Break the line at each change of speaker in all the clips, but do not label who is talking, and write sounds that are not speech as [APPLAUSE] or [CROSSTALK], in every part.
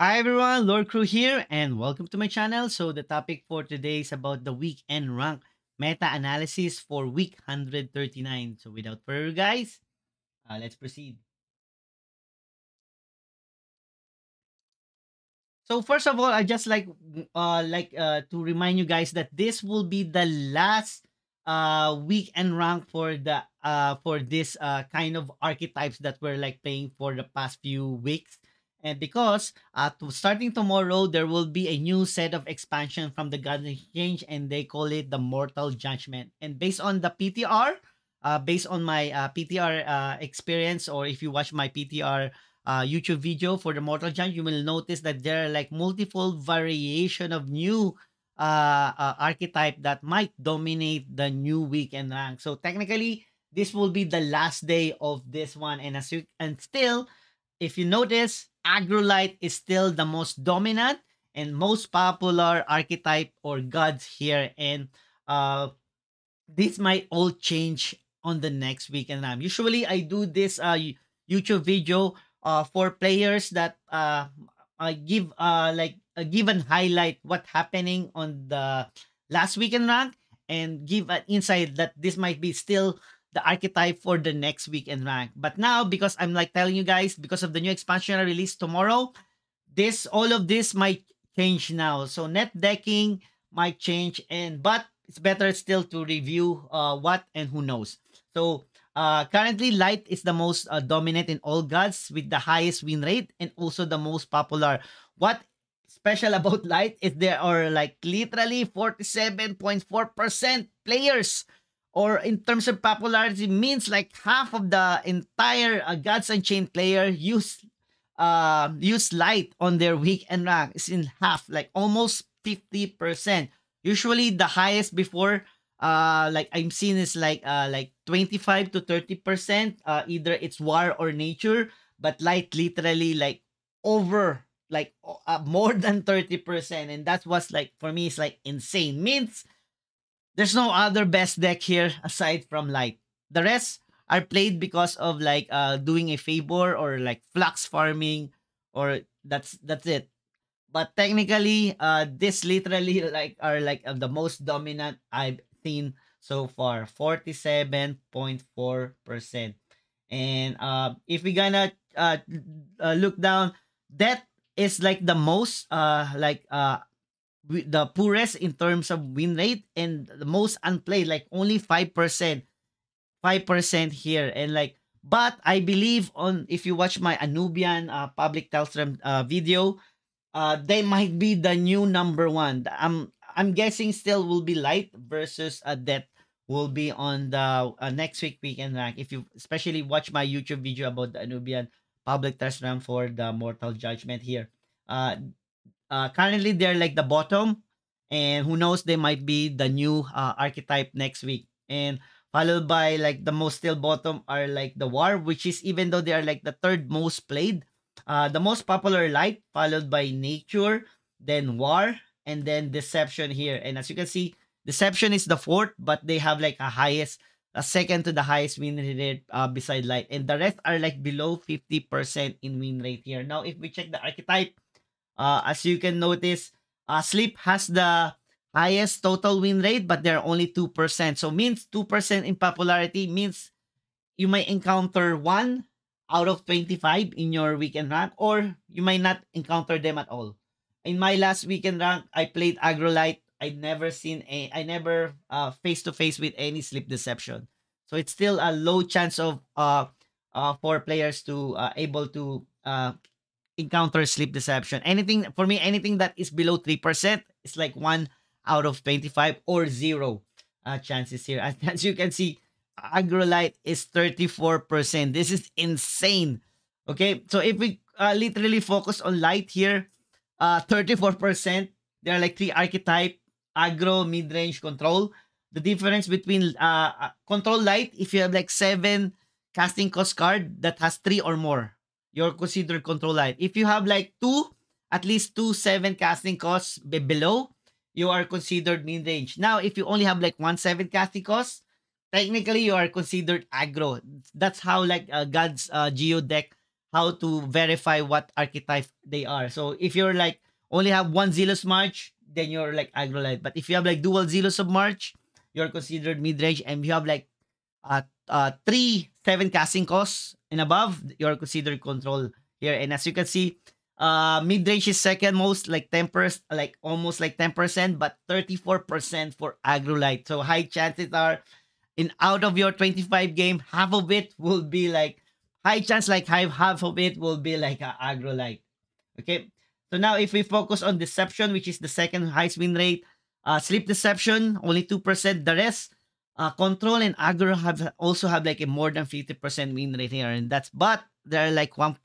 Hi everyone, Lord Cru here, and welcome to my channel. So the topic for today is about the weekend rank meta-analysis for week 139. So without further guys, uh, let's proceed. So first of all, I just like uh like uh to remind you guys that this will be the last uh weekend rank for the uh for this uh kind of archetypes that we're like playing for the past few weeks. And because uh to starting tomorrow there will be a new set of expansion from the Garden Exchange and they call it the Mortal Judgment. And based on the PTR, uh based on my uh, PTR uh experience or if you watch my PTR uh, YouTube video for the Mortal Judgment, you will notice that there are like multiple variation of new uh, uh, archetype that might dominate the new weekend rank. So technically, this will be the last day of this one. And as you and still, if you notice, Aggro Light is still the most dominant and most popular archetype or gods here. And uh, this might all change on the next weekend rank. Usually, I do this uh, YouTube video uh, for players that uh, uh, give uh, like a given highlight what happening on the last weekend rank and give an insight that this might be still the archetype for the next weekend rank. But now, because I'm like telling you guys, because of the new expansion I release tomorrow, this all of this might change now. So net decking might change, and but it's better still to review uh, what and who knows. So uh, currently, Light is the most uh, dominant in all gods with the highest win rate and also the most popular. What special [LAUGHS] about Light is there are like literally 47.4% players or in terms of popularity means like half of the entire uh, Gods Unchained player use uh use light on their weekend rank is in half like almost 50% usually the highest before uh like I'm seeing is like uh like 25 to 30 percent uh either it's war or nature but light literally like over like uh, more than 30 percent. And that's what's like for me it's like insane. Means there's no other best deck here aside from light the rest are played because of like uh doing a favor or like flux farming or that's that's it. But technically uh this literally [LAUGHS] like are like uh, the most dominant i've seen so far 47.4% and uh, if we gonna uh, uh, look down that is like the most uh like uh the poorest in terms of win rate and the most unplayed like only 5% 5% here and like but I believe on if you watch my Anubian uh, public test realm uh, video uh they might be the new number one I'm I'm guessing still will be light versus a death will be on the uh, next week weekend rank. If you especially watch my YouTube video about the Anubian public test run for the Mortal Judgment here. Uh, uh, currently they're like the bottom, and who knows they might be the new uh, archetype next week. And followed by like the most still bottom are like the War, which is even though they are like the third most played, uh, the most popular light followed by Nature, then War, and then Deception here. And as you can see, Deception is the fourth, but they have like a highest, a second to the highest win rate uh, beside Light. And the rest are like below 50% in win rate here. Now, if we check the archetype, uh, as you can notice, uh, Sleep has the highest total win rate, but they're only 2%. So means 2% in popularity means you might encounter one out of 25 in your weekend rank, or you might not encounter them at all in my last weekend rank, I played Aggro Light. I never seen a, I never uh face to face with any sleep deception. So it's still a low chance of uh uh for players to uh, able to uh encounter sleep deception. Anything for me, anything that is below three percent is like one out of twenty five or zero uh chances here. [LAUGHS] As, as you can see, Aggro Light is thirty four percent. This is insane. Okay, so if we uh, literally focus on light here, uh, 34%. There are like three archetype, aggro, mid-range, control. The difference between uh, uh, control light, if you have like seven casting cost card that has three or more, you're considered control light. If you have like two, at least two seven casting costs below, you are considered mid-range. Now, if you only have like one seven casting cost, technically you are considered aggro. That's how like uh, God's uh, Geo deck how to verify what archetype they are. So if you're like only have one Zealous March, then you're like aggro light. But if you have like dual Zealous of March, you're considered mid-range. And if you have like uh, uh, three seven casting costs and above, you're considered control here. And as you can see, uh, mid-range is second most, like 10%, like almost like 10%, but 34% for Aggro Light. So high chances are in out of your 25 game, half of it will be like high chance like half, half of it will be like a Aggro Light. Okay. So now if we focus on deception, which is the second highest win rate, uh, sleep deception, only 2%. The rest, uh, control and aggro have also have like a more than 50% win rate here. And that's, but they're like 1%,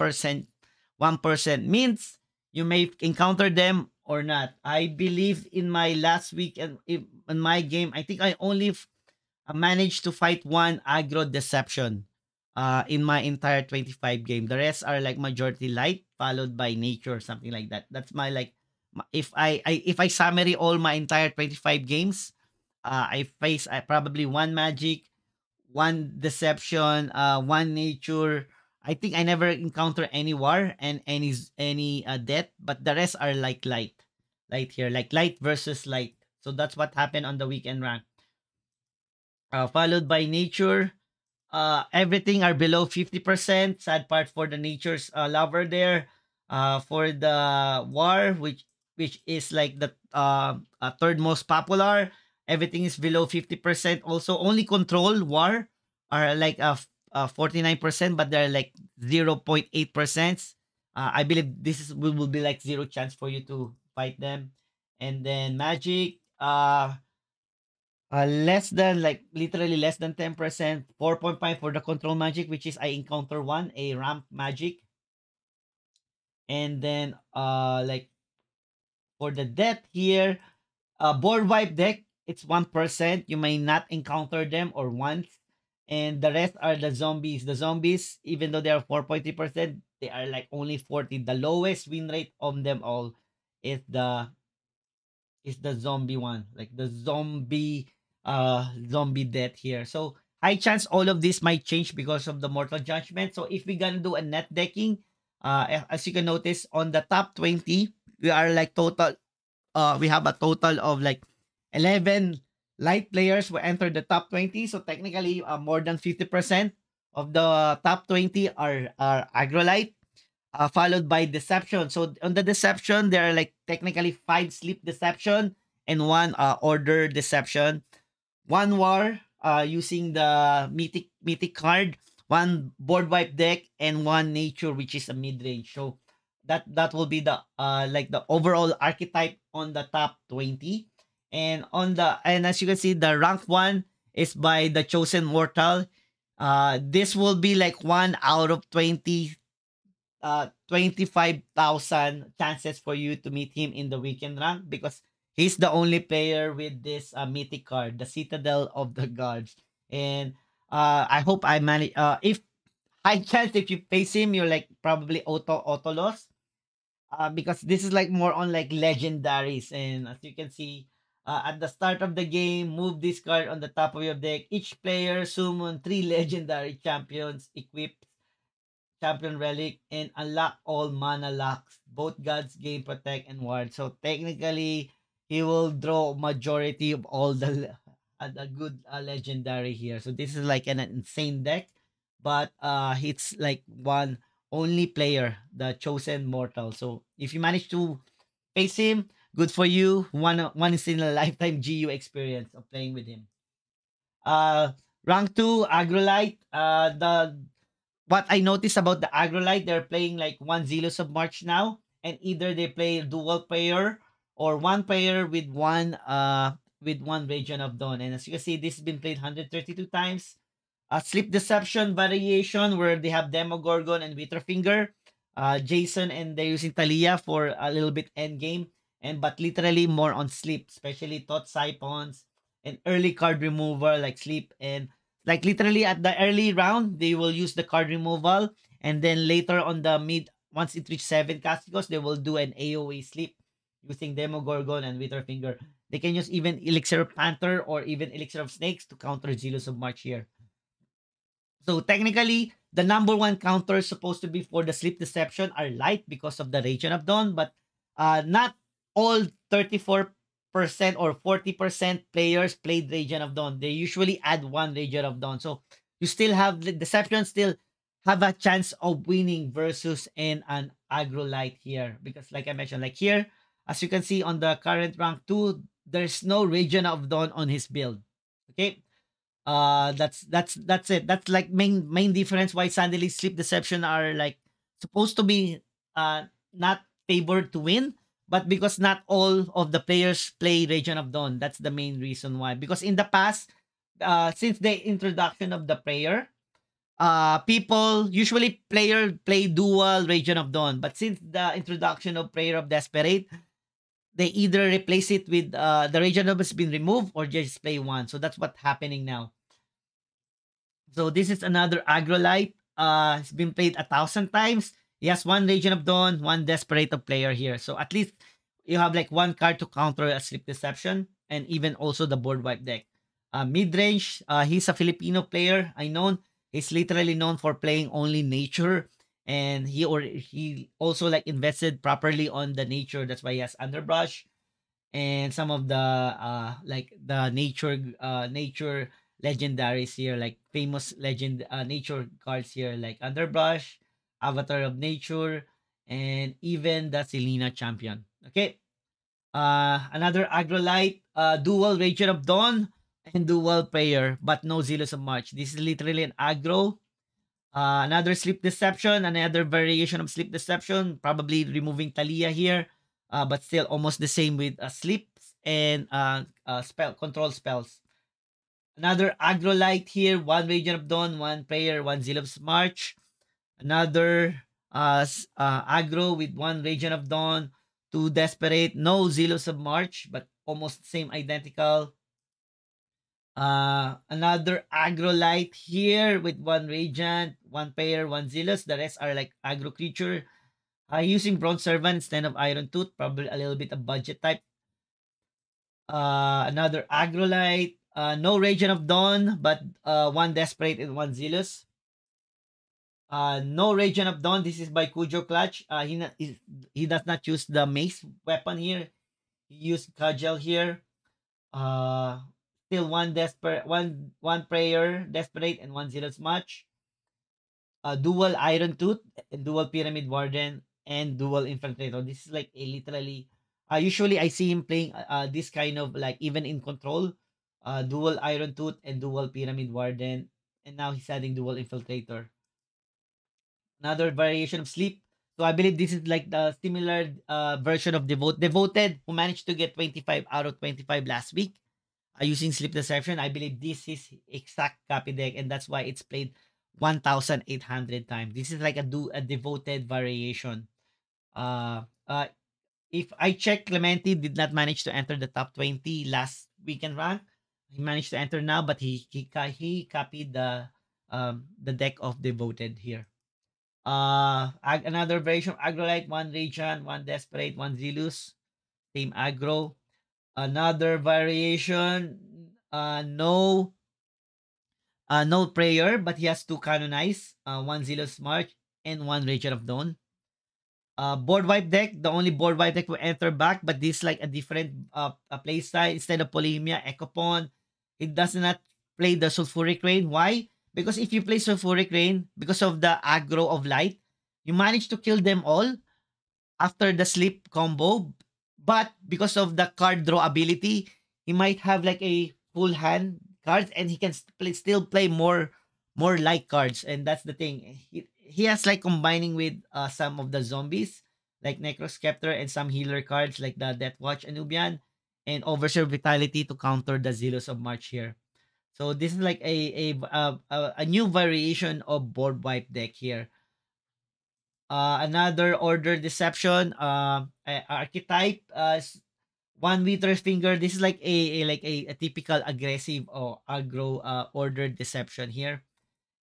1% means you may encounter them or not. I believe in my last week and in my game, I think I only uh, managed to fight one aggro deception uh, in my entire 25 game. The rest are like majority light followed by nature or something like that. That's my like if I, I if I summary all my entire 25 games, uh, I face I probably one magic, one deception, uh, one nature. I think I never encounter any war and any any uh, death, but the rest are like light, light here, like light versus light. So that's what happened on the weekend rank. Uh, followed by nature, uh, everything are below 50%. Sad part for the nature's uh, lover there. Uh, for the war, which which is like the uh, uh, third most popular, everything is below 50%. Also, only control war are like uh, uh 49%, but they're like 0.8%. Uh, I believe this is will, will be like zero chance for you to fight them. And then magic, uh uh, less than like literally less than 10%, 4.5 for the control magic, which is I encounter one, a ramp magic. And then uh like for the death here, uh board wipe deck, it's 1%. You may not encounter them or once. And the rest are the zombies. The zombies, even though they are 4.3%, they are like only 40. The lowest win rate on them all is the is the zombie one. Like the zombie uh zombie death here. So high chance all of this might change because of the mortal judgment. So if we're gonna do a net decking, uh as you can notice on the top 20, we are like total uh we have a total of like 11 light players will enter the top 20. So technically uh, more than 50% of the top 20 are are aggro light. Uh, followed by deception. So on the deception, there are like technically five sleep deception and one uh, order deception one war uh, using the mythic mythic card, one board wipe deck, and one nature, which is a mid range. So that that will be the uh like the overall archetype on the top 20. And on the and as you can see, the rank one is by the chosen mortal. Uh this will be like one out of 20 uh 25,000 chances for you to meet him in the weekend rank because he's the only player with this uh, mythic card, the Citadel of the Gods. And uh, I hope I manage. Uh, if high [LAUGHS] chance if you face him, you're like probably auto auto loss. Uh, because this is like more on like legendaries, and as you can see, uh, at the start of the game, move this card on the top of your deck. Each player summon three [LAUGHS] legendary champions, equip champion relic, and unlock all mana locks, both gods, game protect, and ward. So technically, he will draw majority of all the uh, the good uh, legendary here. So this is like an insane deck, but uh it's like one only player, the chosen mortal. So if you manage to face him, good for you. One one is in a lifetime GU experience of playing with him. Uh rank 2 aggro light uh the what i noticed about the aggro light they're playing like one zealous of march now and either they play dual player or one player with one uh with one Radiant of Dawn. And as you can see, this has been played 132 times. Uh, sleep deception variation where they have Demogorgon and Witterfinger. Uh, Jason and they're using Talia for a little bit end game. And but literally more on sleep, especially Thought Siphons and early card removal like sleep and like literally at the early round they will use the card removal and then later on the mid once it reaches seven casting costs they will do an AOE sleep using Demogorgon and Witterfinger. They can use even Elixir of Panther or even Elixir of Snakes to counter Zealous of March here. So technically, the number one counter supposed to be for the sleep deception are light because of the Radiant of Dawn, but uh, not all 34% or 40% players played Radiant of Dawn. They usually add one Radiant of Dawn. So you still have the deception still have a chance of winning versus in an aggro light here. Because like I mentioned, like here, as you can see on the current rank 2, there's no Radiant of Dawn on his build. Okay? uh that's that's that's it that's like main main difference why suddenly sleep deception are like supposed to be uh not favored to win but because not all of the players play Radiant of Dawn that's the main reason why because in the past uh since the introduction of the prayer uh people usually player play dual Radiant of Dawn but since the introduction of prayer of desperate they either replace it with uh, the Region of has been removed or just play one. So that's what's happening now. So this is another Aggro Light. Uh, it's been played a thousand times. He has one Radiant of Dawn, one Desperate player here. So at least you have like one card to counter a Sleep Deception and even also the board wipe deck. Uh, mid-range, uh, he's a Filipino player. I know he's literally known for playing only nature and he or he also like invested properly on the nature that's why he has underbrush and some of the uh like the nature uh nature legendaries here like famous legend uh, nature cards here like underbrush avatar of nature and even the selena champion okay uh another aggro light uh dual Radiant of dawn and dual prayer but no zealous of march this is literally an aggro uh, another sleep deception, another variation of sleep deception, probably removing Talia here, uh, but still almost the same with uh, sleeps and uh, uh, spell control spells. Another Aggro Light here, one Radiant of Dawn, one Prayer, one Zealous March. Another uh, uh, Agro with one Radiant of Dawn, two Desperate, no Zealous of March, but almost same identical. Uh, another Aggro Light here with one Radiant, one Pair, one Zealous. The rest are like Agro Creature. Uh, using Bronze Servant instead of Iron Tooth. Probably a little bit of budget type. Uh, another Aggro Light. Uh, no Radiant of Dawn, but uh, one Desperate and one Zealous. Uh, no Radiant of Dawn. This is by Kujo Clutch. Uh, he, he, he does not use the mace weapon here. He used Cudgel here. Uh, still one desperate one one prayer desperate and one zealous match uh, dual iron tooth dual pyramid warden and dual infiltrator this is like a literally uh, usually i see him playing uh, uh, this kind of like even in control uh, dual iron tooth and dual pyramid warden and now he's adding dual infiltrator another variation of sleep so i believe this is like the similar uh, version of devote devoted who managed to get 25 out of 25 last week uh, using sleep deception. I believe this is exact copy deck, and that's why it's played 1,800 times. This is like a do a devoted variation. Uh, uh, if I check, Clemente did not manage to enter the top 20 last weekend rank. He managed to enter now, but he he he copied the um the deck of devoted here. Uh, another variation of Aggro Light, one Radiant, one Desperate, one Zealous. Same aggro another variation uh no uh no prayer but he has two canonize uh one zealous march and one Radiant of dawn. Uh board wipe deck the only board wipe deck will enter back but this like a different uh a play style instead of polemia ecopon. It does not play the sulfuric rain. Why because if you play sulfuric rain because of the aggro of light you manage to kill them all after the sleep combo but because of the card draw ability, he might have like a full hand cards and he can play, still play more more light cards and that's the thing. He, he has like combining with uh, some of the zombies like Necrosceptor and some healer cards like the Death Watch Anubian and Overseer Vitality to counter the Zealous of March here. So this is like a a a, a new variation of board wipe deck here. Uh, another order deception. Uh, archetype. Uh, one meter finger. This is like a, a like a, a, typical aggressive or aggro uh, order deception here.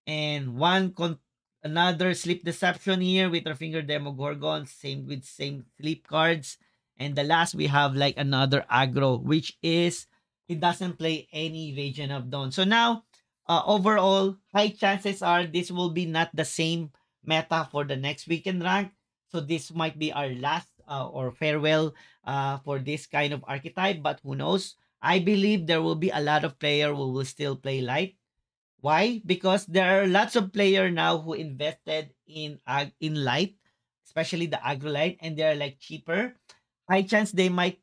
And one con- another sleep deception here with our finger demogorgon. Same with same sleep cards. And the last we have like another aggro, which is it doesn't play any Radiant of Dawn. So now uh, overall, high chances are this will be not the same meta for the next weekend rank. So this might be our last uh, or farewell uh, for this kind of archetype, but who knows? I believe there will be a lot of player who will still play light. Why? Because there are lots of player now who invested in ag- in light, especially the agro light, and they're like cheaper. High chance they might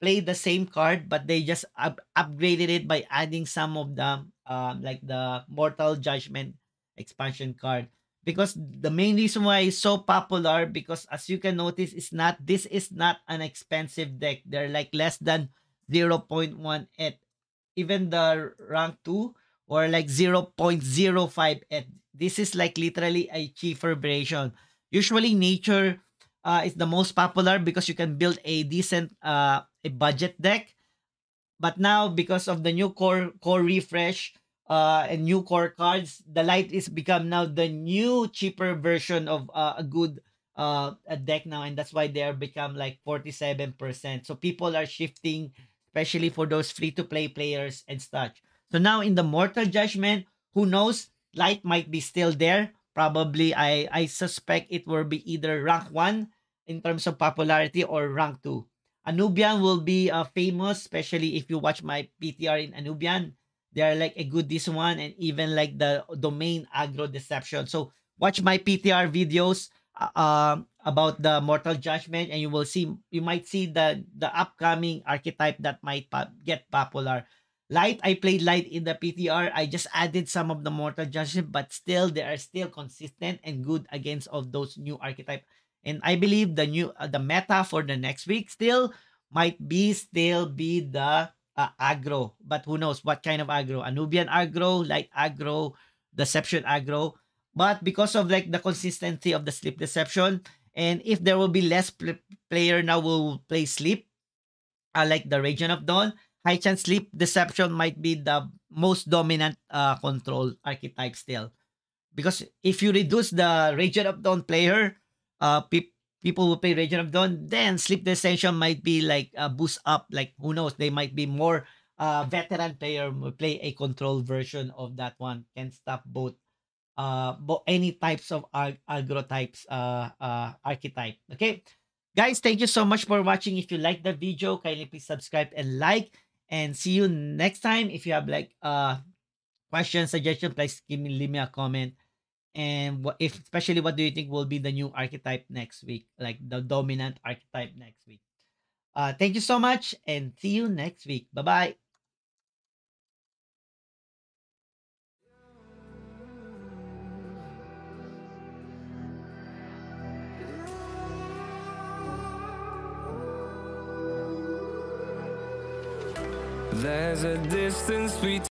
play the same card, but they just up- upgraded it by adding some of the um, like the Mortal Judgment expansion card. Because the main reason why it's so popular, because as you can notice, it's not this is not an expensive deck. They're like less than 0.1 at even the rank 2 or like 0.05 at this is like literally a cheaper version. Usually nature uh, is the most popular because you can build a decent uh, a budget deck. But now because of the new core core refresh uh, and new core cards, the light is become now the new cheaper version of uh, a good uh, a deck now, and that's why they are become like forty seven percent. So people are shifting, especially for those free to play players and such. So now in the Mortal Judgment, who knows? Light might be still there. Probably, I I suspect it will be either rank one in terms of popularity or rank two. Anubian will be uh, famous, especially if you watch my PTR in Anubian. They are like a good this one and even like the domain agro deception. So watch my PTR videos uh, um, about the Mortal Judgment and you will see you might see the the upcoming archetype that might pop, get popular. Light, I played light in the PTR. I just added some of the Mortal Judgment, but still they are still consistent and good against of those new archetype. And I believe the new uh, the meta for the next week still might be still be the uh, aggro, but who knows what kind of aggro? Anubian aggro, light aggro, deception aggro. But because of like the consistency of the sleep deception, and if there will be less pl- player now will play sleep, uh, like the radiant of dawn, high chance sleep deception might be the most dominant uh, control archetype still. Because if you reduce the radiant of dawn player, uh, pe- people who play Radiant of Dawn, then Sleep Deception might be like a boost up. Like who knows, they might be more uh, veteran player will play a control version of that one. Can stop both uh bo- any types of ag- aggro types uh uh archetype. Okay. Guys, thank you so much for watching. If you like the video, kindly please subscribe and like. And see you next time. If you have like uh questions, suggestion, please give me leave me a comment and what if especially what do you think will be the new archetype next week? Like the dominant archetype next week. Uh thank you so much and see you next week. Bye bye
There's a distance between